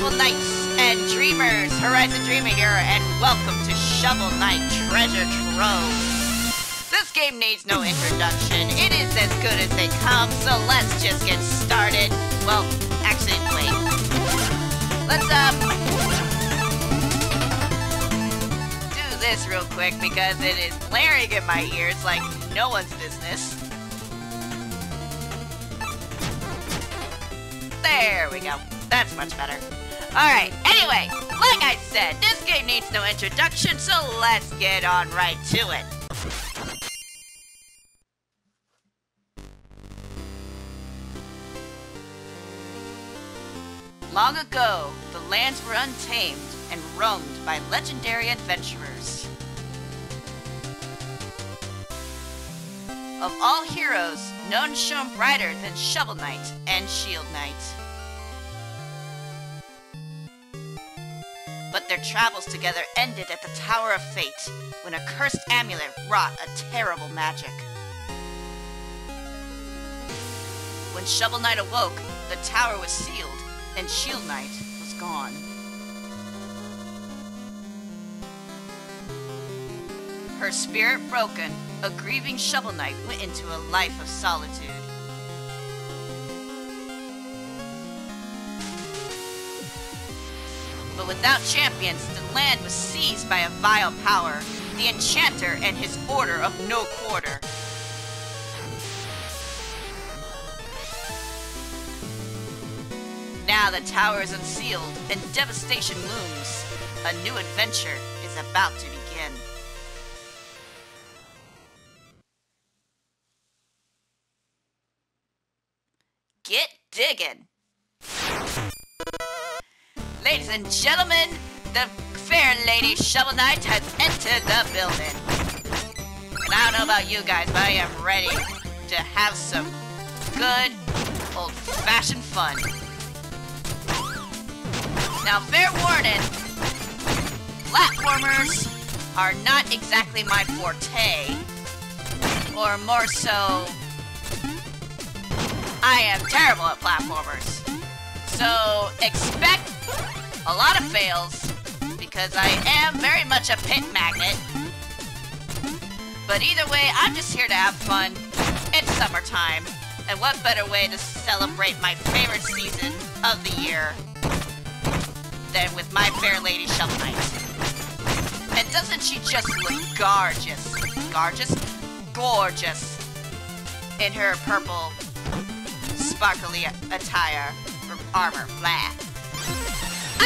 Shovel Knights and Dreamers, Horizen Dreamer here, and welcome to Shovel Knight Treasure Trove. This game needs no introduction. It is as good as they come, so let's just get started. Well, actually, wait. Let's, um... Do this real quick because it is blaring in my ears like no one's business. There we go. That's much better. Alright, anyway, like I said, this game needs no introduction, so let's get on right to it. Long ago, the lands were untamed and roamed by legendary adventurers. Of all heroes, none shone brighter than Shovel Knight and Shield Knight. Their travels together ended at the Tower of Fate, when a cursed amulet wrought a terrible magic. When Shovel Knight awoke, the tower was sealed, and Shield Knight was gone. Her spirit broken, a grieving Shovel Knight went into a life of solitude. But without champions, the land was seized by a vile power, the Enchanter and his Order of No Quarter. Now the tower is unsealed, and devastation looms. A new adventure is about to begin. Get diggin'! And gentlemen, the fair lady Shovel Knight has entered the building. And I don't know about you guys, but I am ready to have some good old-fashioned fun. Now, fair warning, platformers are not exactly my forte, or more so, I am terrible at platformers. So expect a lot of fails, because I am very much a pit magnet. But either way, I'm just here to have fun. It's summertime, and what better way to celebrate my favorite season of the year than with my fair lady Shovel Knight. And doesn't she just look gorgeous? Gorgeous? Gorgeous. In her purple, sparkly attire, from armor, blah.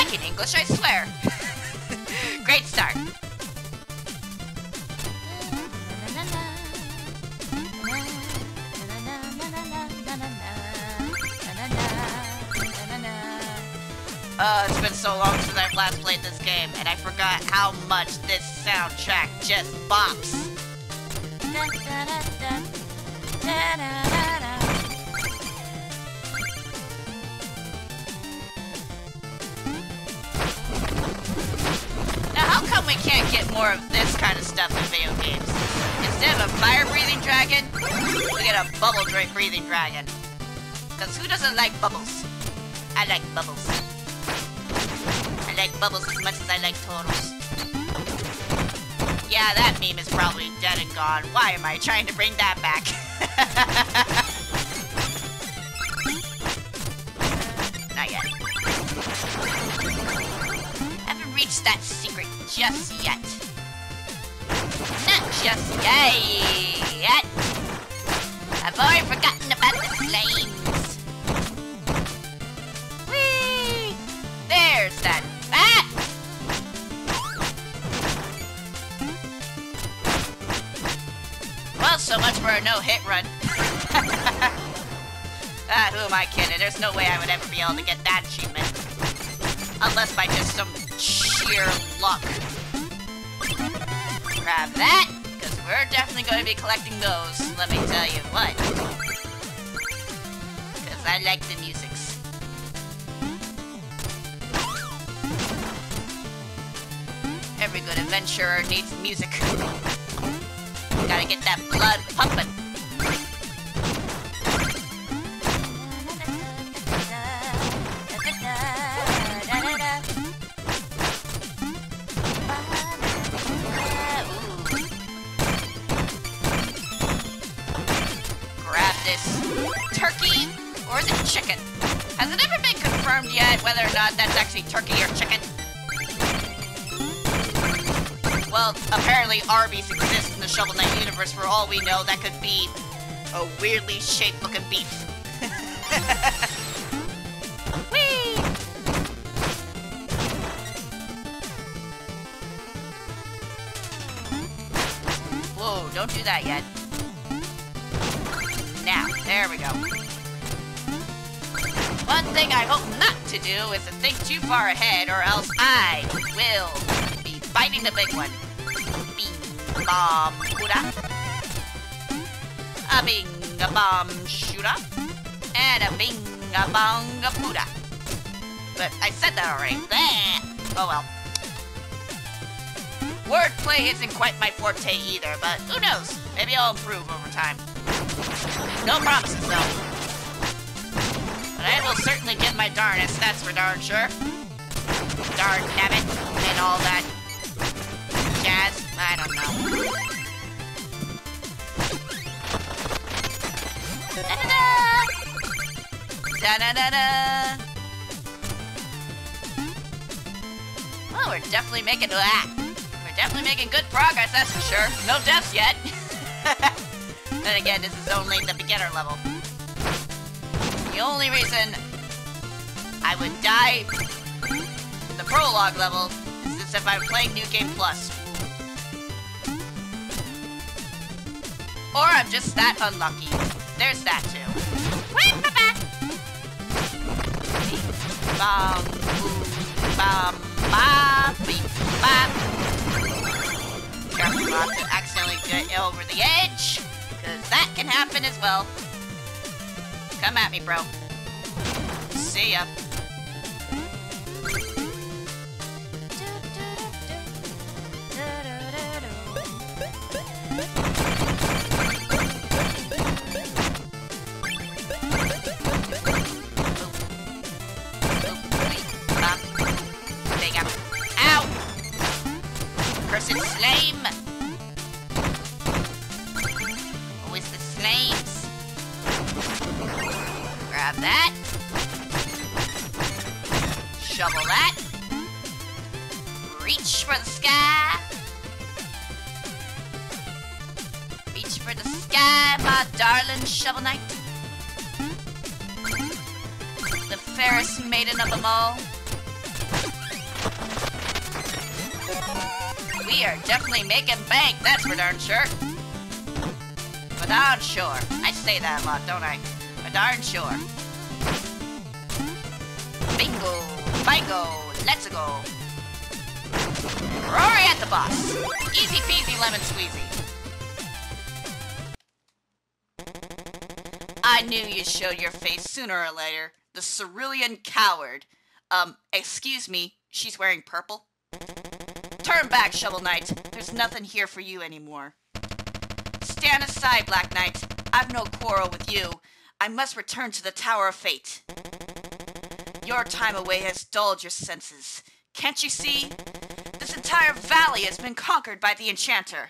I can English, I swear. Great start. Uh, it's been so long since I've last played this game, and I forgot how much this soundtrack just bops. Get more of this kind of stuff in video games? Instead of a fire-breathing dragon, we get a bubble-breathing dragon. Because who doesn't like bubbles? I like bubbles. I like bubbles as much as I like turtles. Yeah, that meme is probably dead and gone. Why am I trying to bring that back? just yet. Not just yet. I've already forgotten about the flames. Whee! There's that. Ah! Well, so much for a no-hit run. ah, who am I kidding? There's no way I would ever be able to get that achievement. Unless by just some sheer luck. Grab that, because we're definitely going to be collecting those, let me tell you what. Because I like the musics. Every good adventurer needs music. Gotta get that blood pumping. Apparently Arby's exists in the Shovel Knight universe. For all we know, that could be a weirdly shaped looking beef. Whee! Whoa, don't do that yet. Now, there we go. One thing I hope not to do is to think too far ahead, or else I will be fighting the big one. Bing bomb Buddha. A bing a bomb shooter. And a bing a bong a Buddha. But I said that already. Bleh. Oh well. Wordplay isn't quite my forte either, but who knows? Maybe I'll improve over time. No promises, though. But I will certainly get my darnest, that's for darn sure. Darn nabbit, and all that jazz. I don't know. Da da da! Da da da! Well, we're definitely making that. We're definitely making good progress, that's for sure. No deaths yet. then again, this is only the beginner level. The only reason I would die in the prologue level is if I'm playing New Game Plus. Or I'm just that unlucky. There's that too. Bam, boom, bam, bam, beep, bam. Careful not to accidentally get over the edge, because that can happen as well. Come at me, bro. See ya. Slames. Grab that. Shovel that. Reach for the sky. Reach for the sky, my darling Shovel Knight. The fairest maiden of them all. We are definitely making bank, that's for darn sure. For darn sure. I say that a lot, don't I? For darn sure. Bingo! Bingo! Let's go! Rory at the boss! Easy peasy lemon squeezy. I knew you'd show your face sooner or later. The cerulean coward. Um, excuse me, she's wearing purple? Turn back, Shovel Knight. There's nothing here for you anymore. Stand aside, Black Knight. I've no quarrel with you. I must return to the Tower of Fate. Your time away has dulled your senses. Can't you see? This entire valley has been conquered by the Enchanter.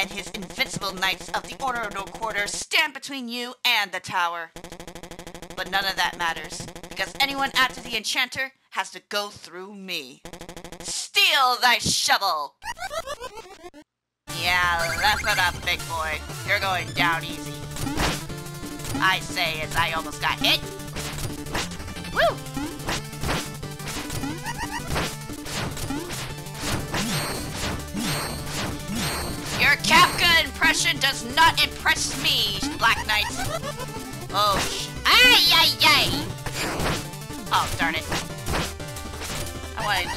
And his invincible knights of the Order of No Quarter stand between you and the tower. But none of that matters, because anyone after the Enchanter has to go through me. Steel thy shovel! Yeah, laugh it up, big boy. You're going down easy. I say as I almost got hit. Woo! Your Kafka impression does not impress me, Black Knight. Oh, sh- Ay, ay, ay! Oh, darn it. I wanted...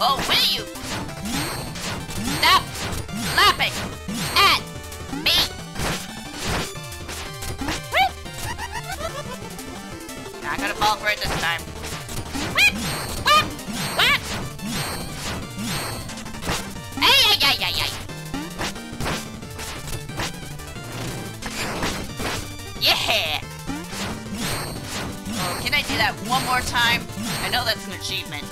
Oh, will you? Laughing at me! Not gonna fall for it this time. Whip! Whip! Whip! Ay, ay, ay, ay, ay! Yeah! Oh, can I do that one more time? I know that's an achievement.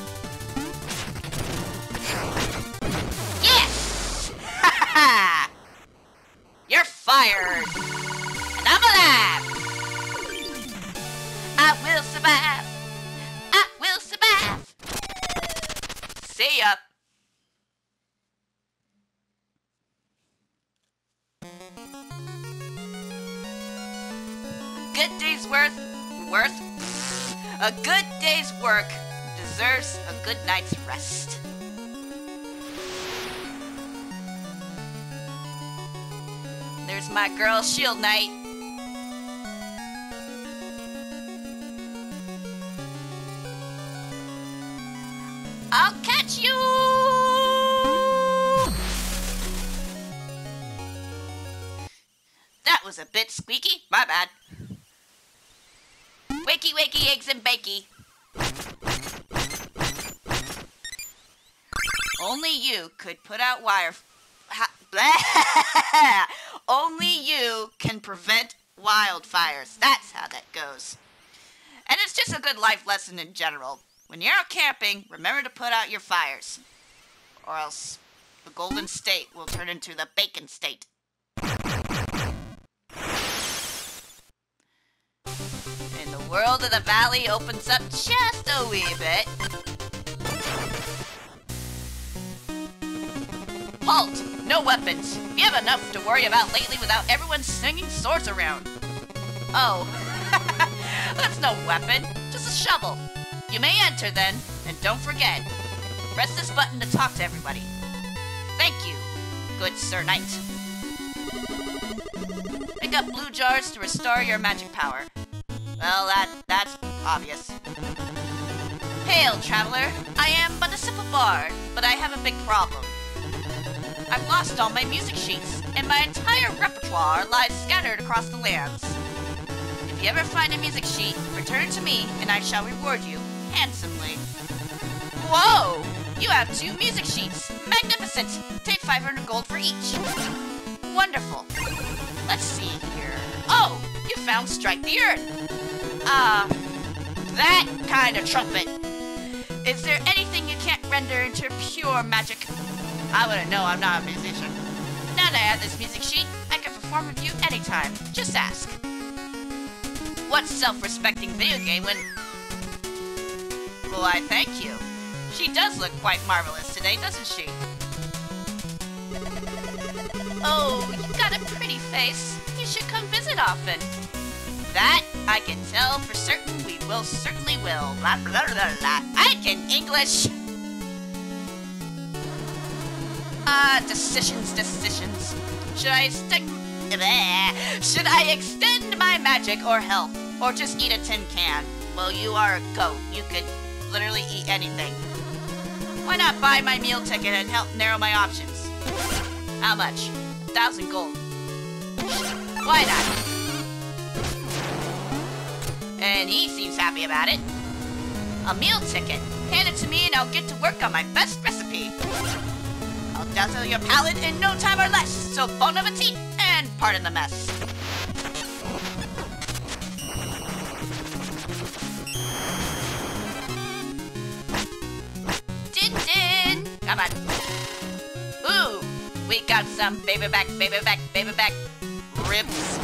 There's my girl Shield Knight. I'll catch you! That was a bit squeaky. My bad. Wakey, wakey, eggs and bakey. Only you could put out wire. Ha- Only you can prevent wildfires. That's how that goes. And it's just a good life lesson in general. When you're out camping, remember to put out your fires. Or else the Golden State will turn into the Bacon State. And the world of the valley opens up just a wee bit. Halt! No weapons. We have enough to worry about lately without everyone swinging swords around. Oh. That's no weapon. Just a shovel. You may enter then, and don't forget, press this button to talk to everybody. Thank you, good Sir Knight. Pick up blue jars to restore your magic power. Well, that that's obvious. Hail, traveler. I am but a simple bard, but I have a big problem. I've lost all my music sheets, and my entire repertoire lies scattered across the lands. If you ever find a music sheet, return it to me, and I shall reward you handsomely. Whoa! You have two music sheets. Magnificent! Take 500 gold for each. Wonderful. Let's see here. Oh! You found Strike the Earth. Ah, uh, that kind of trumpet. Is there anything you can't render into pure magic? I wouldn't know, I'm not a musician. Now that I have this music sheet, I can perform with you anytime. Just ask. What self-respecting video game when Well, I thank you. She does look quite marvelous today, doesn't she? Oh, you've got a pretty face. You should come visit often. That I can tell for certain we will certainly will. Blah, blah, blah, blah. I can English. Ah, decisions, decisions. Should I stick... Should I extend my magic or health? Or just eat a tin can? Well, you are a goat. You could literally eat anything. Why not buy my meal ticket and help narrow my options? How much? A thousand gold. Why not? And he seems happy about it. A meal ticket. Hand it to me and I'll get to work on my best recipe. Dazzle your palate in no time or less, so bon appetit and pardon the mess. Din din! Come on. Ooh, we got some baby back, baby back, baby back ribs.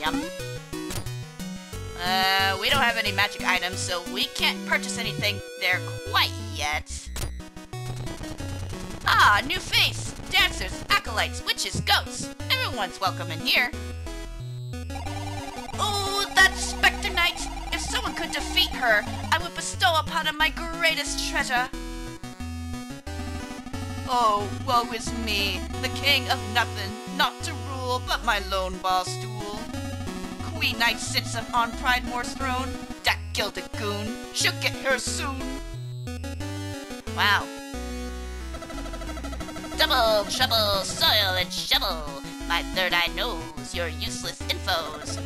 Yum. Uh, we don't have any magic items, so we can't purchase anything there quite yet. Ah, new face! Dancers, acolytes, witches, ghosts. Everyone's welcome in here. Oh, that Spectre Knight! If someone could defeat her, I would bestow upon him my greatest treasure. Oh, woe is me, the king of nothing, not to rule but my lone ball stool. Queen Knight sits on Pridemoor's throne, that gilded goon, she'll get her soon. Wow. Double trouble, soil and shovel, my third eye knows your useless infos.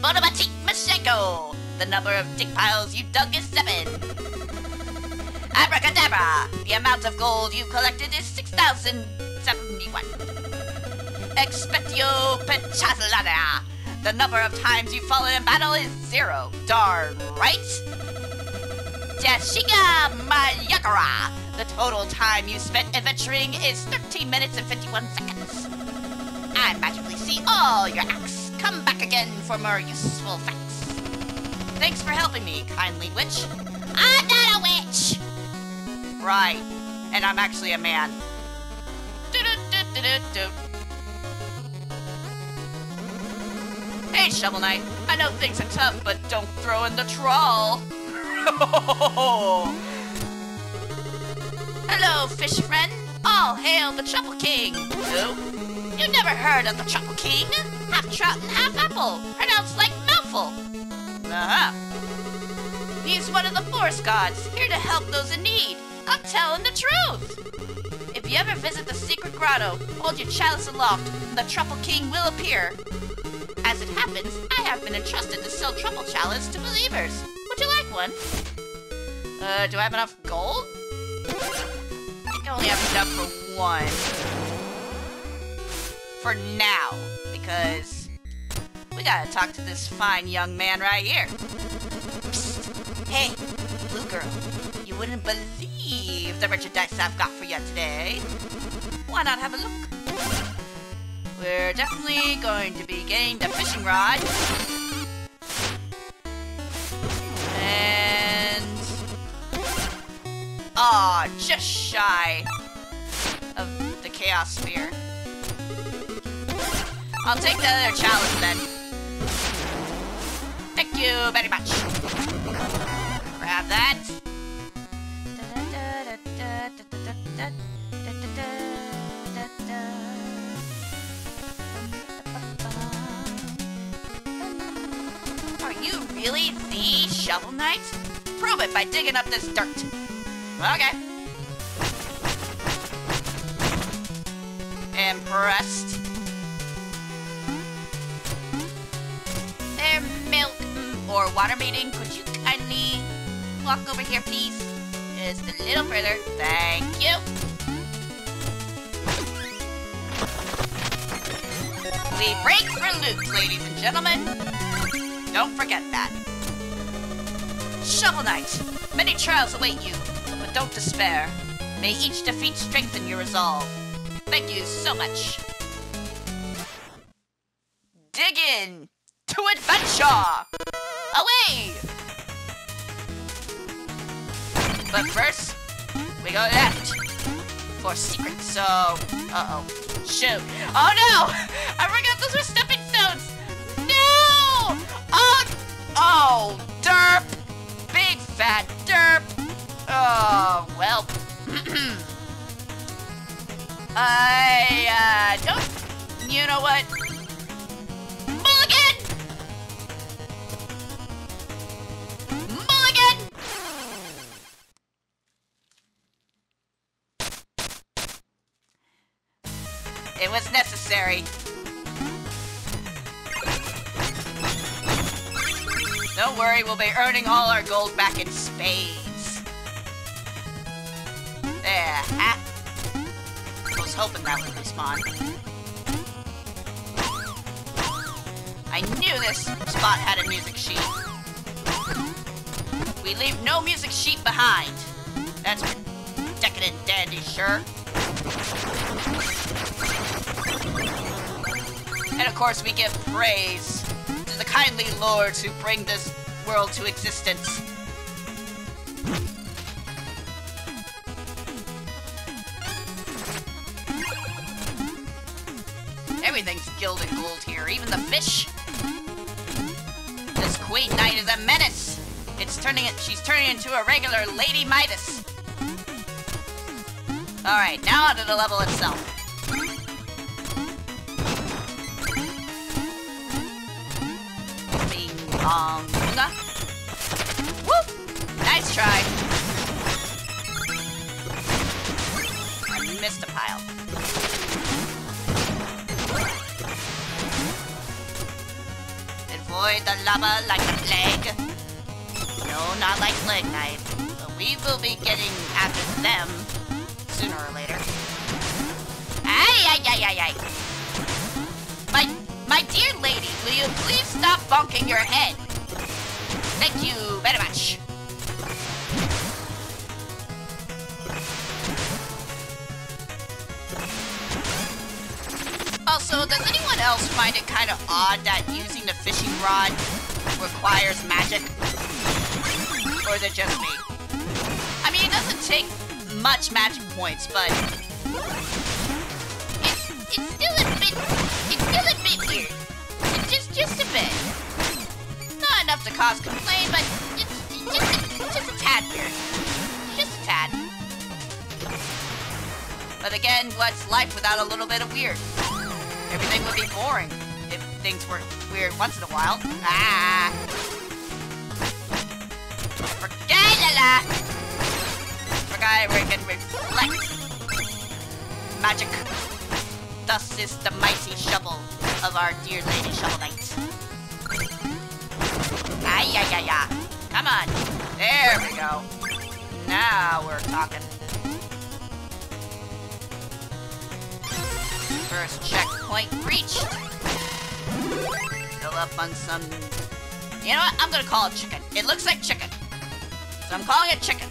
Bonabatik Mashenko, the number of dick piles you dug is seven. Abracadabra! The amount of gold you collected is 6,071. Expectio Pechazlada! The number of times you've fallen in battle is zero. Darn right! Dashiga Mayakara! The total time you spent adventuring is 13 minutes and 51 seconds. I magically see all your acts. Come back again for more useful facts. Thanks for helping me, kindly witch. I'm not a witch! Right. And I'm actually a man. Hey, Shovel Knight. I know things are tough, but don't throw in the trawl. Hello, fish friend. All hail the Troupple King. Who? You never heard of the Troupple King? Half trout and half apple, pronounced like mouthful. Uh-huh. He's one of the forest gods, here to help those in need. I'm telling the truth. If you ever visit the secret grotto, hold your chalice aloft, and the Troupple King will appear. As it happens, I have been entrusted to sell Troupple Chalice to believers. Would you like one? Uh, do I have enough gold? I only have enough for one. For now, because we gotta talk to this fine young man right here. Psst. Hey, blue girl, you wouldn't believe the merchandise I've got for you today. Why not have a look? We're definitely going to be getting the fishing rod. Just shy of the Chaos Sphere. I'll take the other challenge then. Thank you very much. Grab that. Are you really the Shovel Knight? Prove it by digging up this dirt. Okay. Impressed. There, milk mm, or water maiden, could you kindly walk over here, please? Just a little further. Thank you. We break for loot, ladies and gentlemen. Don't forget that. Shovel Knight, many trials await you, don't despair. May each defeat strengthen your resolve. Thank you so much. Dig in to adventure! Away! But first, we go left for secret, so... Uh-oh. Shoot. Oh no! I forgot those were stepping stones! No! Oh! Oh, derp! Big fat derp! Oh, well. I, uh, don't... You know what? Mulligan! Mulligan! It was necessary. Don't worry, we'll be earning all our gold back in spades. There, I was hoping that would respawn. I knew this spot had a music sheet. We leave no music sheet behind. That's decadent dandy, sure. And of course, we give praise to the kindly lords who bring this world to existence. She's turning into a regular Lady Midas. Alright, now onto the level itself. Um, Woo! Nice try. I missed a pile. Avoid the lava like a plague. No, not like Plague Knight. But we will be getting after them sooner or later. Ay, ay, ay, ay, ay. My my dear lady, will you please stop bonking your head? Thank you very much. Also, does anyone else find it kind of odd that using the fishing rod requires magic? Or it just me? I mean, it doesn't take much magic points, but... It's, it's still a bit... It's still a bit weird. Just, just a bit. Not enough to cause complaint, but it's just, just a tad weird. Just a tad. But again, what's life without a little bit of weird? Everything would be boring if things weren't weird once in a while. Ah! Forget it! Forgot we can reflect. Magic. Thus is the mighty shovel of our dear lady Shovel Knight. Ay, ay, ay, ay. Come on. There we go. Now we're talking. First checkpoint reached. Fill up on some... You know what? I'm gonna call it chicken. It looks like chicken. So I'm calling it chicken.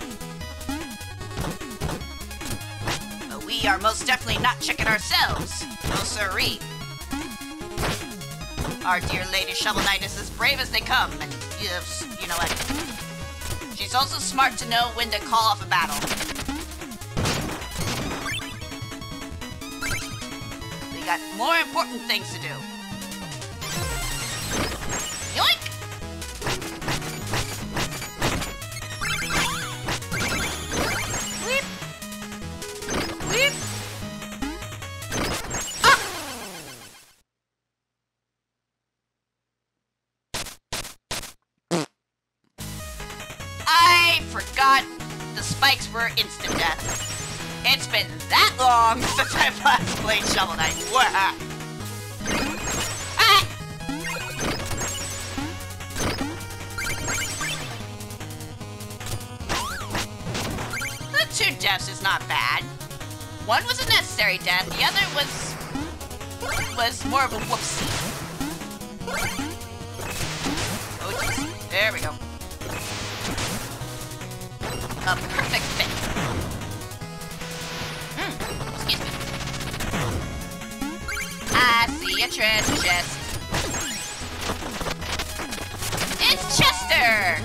But we are most definitely not chicken ourselves. No siree. Our dear Lady Shovel Knight is as brave as they come, and yes, you know what? She's also smart to know when to call off a battle. We got more important things to do. Two deaths is not bad. One was a necessary death, the other was was more of a whoopsie. Oh jeez. There we go. A perfect fit. Hmm, excuse me. I see a treasure chest. It's Chester!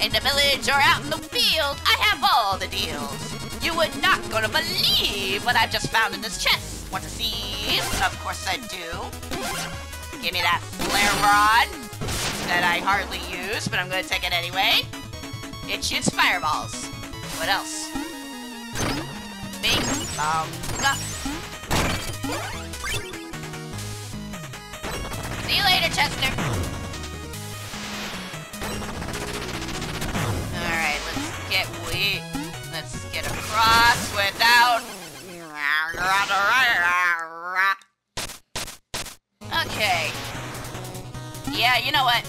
In the village or out in the I have all the deals. You would not gonna believe what I've just found in this chest. Want to see? Of course I do. Give me that flare rod that I hardly use, but I'm gonna take it anyway. It shoots fireballs. What else? Bing bong ga. See you later, Chester. Yeah, you know what?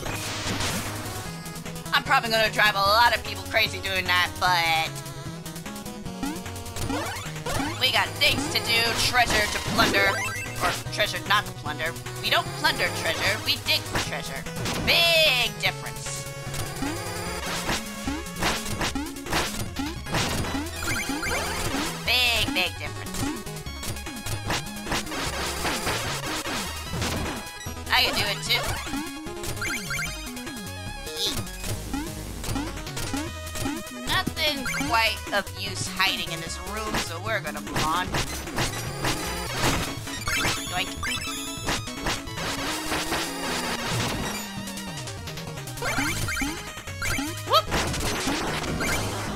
I'm probably gonna drive a lot of people crazy doing that, but... We got things to do, treasure to plunder, or treasure not to plunder. We don't plunder treasure, we dig for treasure. Big difference. Big, big difference. I can do it too. Nothing quite of use hiding in this room, so we're gonna move on.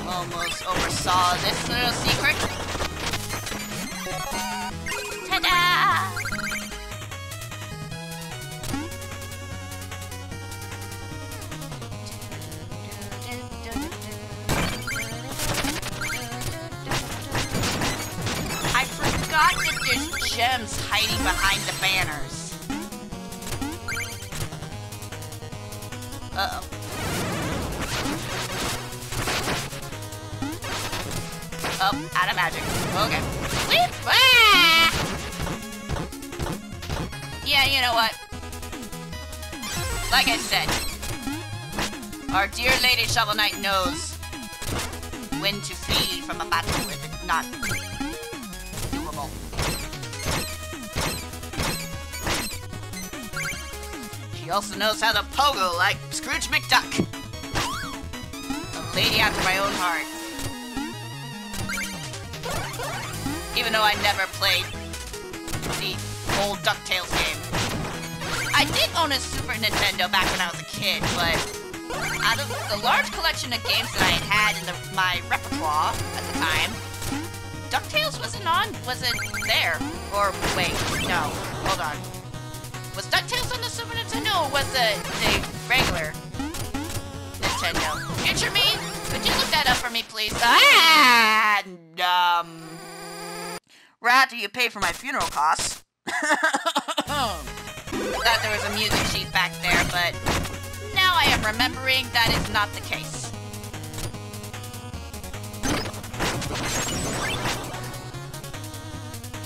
Almost oversaw this little secret. Gems hiding behind the banners. Uh-oh. Oh, out of magic. Okay. Whip! Ah! Yeah, you know what? Like I said, our dear Lady Shovel Knight knows when to flee from a battle if it's not Also knows how to pogo like Scrooge McDuck. A lady after my own heart. Even though I never played the old DuckTales game. I did own a Super Nintendo back when I was a kid, but out of the large collection of games that I had in the, my repertoire at the time, DuckTales wasn't on, wasn't there. Or, wait, no, hold on. Was DuckTales on the Super Nintendo or was it the regular Nintendo? Future me? Could you look that up for me, please? Ah, and, um... Right after you pay for my funeral costs. Thought there was a music sheet back there, but now I am remembering that is not the case.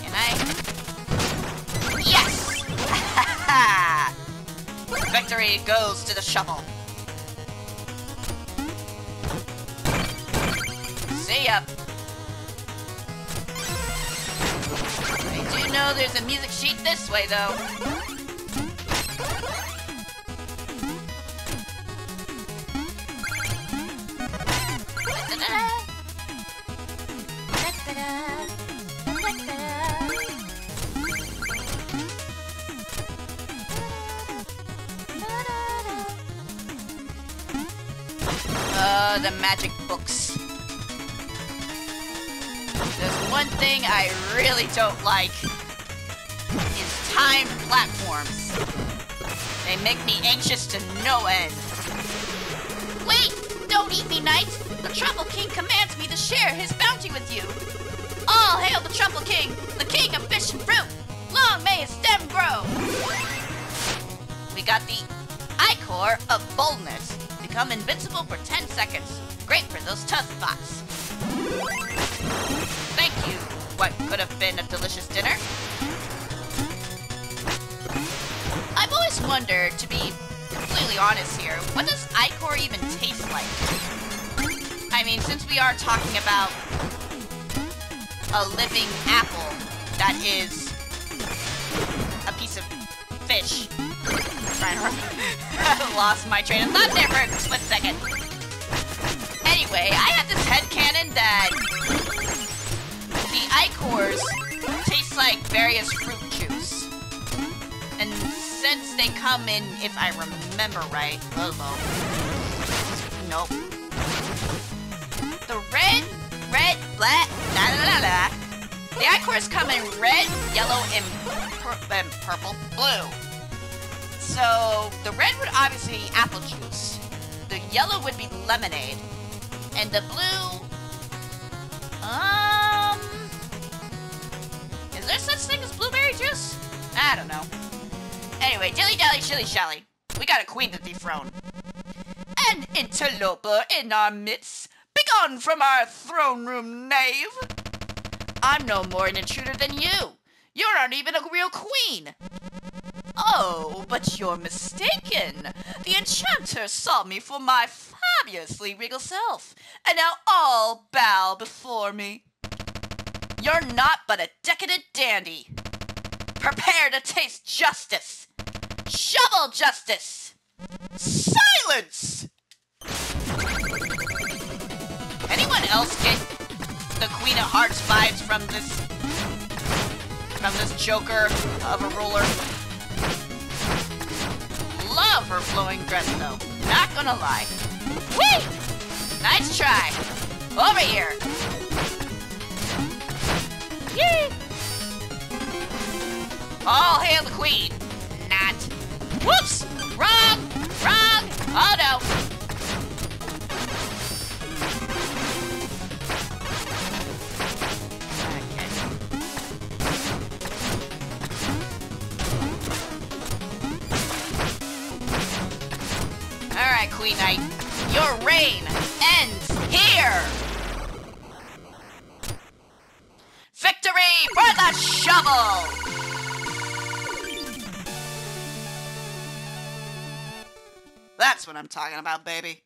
Can I? Yes! Victory goes to the shovel. See ya. I do know there's a music sheet this way, though. Magic books. There's one thing I really don't like. Is timed platforms. They make me anxious to no end. Wait! Don't eat me, knight! The Troupple King commands me to share his bounty with you. All hail the Troupple King, the king of fish and fruit! Long may his stem grow! We got the Ichor of Boldness. Become invincible for 10 seconds. Great for those tough spots. Thank you. What could have been a delicious dinner? I've always wondered, to be completely honest here, what does Ichor even taste like? I mean, since we are talking about a living apple that is a piece of fish. Lost my train of thought there for a split second. Anyway, I have this head headcanon that the Ichors taste like various fruit juice. And since they come in, if I remember right, hello. Nope. The red, red, black, la la la la. The Ichors come in red, yellow, and, pur and purple, blue. So the red would obviously be apple juice. The yellow would be lemonade. And the blue... Um... Is there such thing as blueberry juice? I don't know. Anyway, dilly dally shilly shally. We got a queen to dethrone. An interloper in our midst. Begone from our throne room, knave! I'm no more an intruder than you. You aren't even a real queen. Oh, but you're mistaken. The enchanter saw me for my fabulously regal self, and now all bow before me. You're not but a decadent dandy. Prepare to taste justice. Shovel justice. Silence! Anyone else get the Queen of Hearts vibes from this from this Joker of a ruler? Love her flowing dress though. Not gonna lie. Whee! Nice try. Over here. Yay! All hail the queen. Not. Whoops! Wrong! Knight. Your reign ends here! Victory for the shovel! That's what I'm talking about, baby.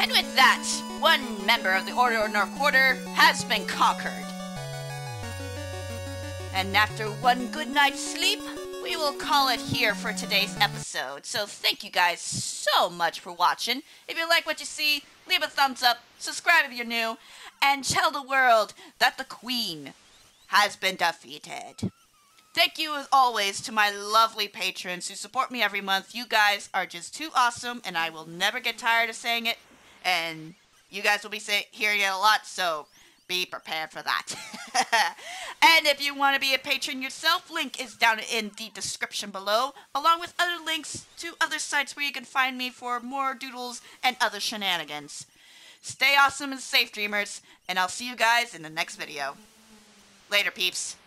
And with that, one member of the Order of North Quarter has been conquered. And after one good night's sleep, we will call it here for today's episode. So thank you guys so much for watching. If you like what you see, leave a thumbs up, subscribe if you're new, and tell the world that the Queen has been defeated. Thank you, as always, to my lovely patrons who support me every month. You guys are just too awesome, and I will never get tired of saying it. And you guys will be say- hearing it a lot, so be prepared for that. and if you want to be a patron yourself, link is down in the description below, along with other links to other sites where you can find me for more doodles and other shenanigans. Stay awesome and safe, dreamers, and I'll see you guys in the next video. Later, peeps.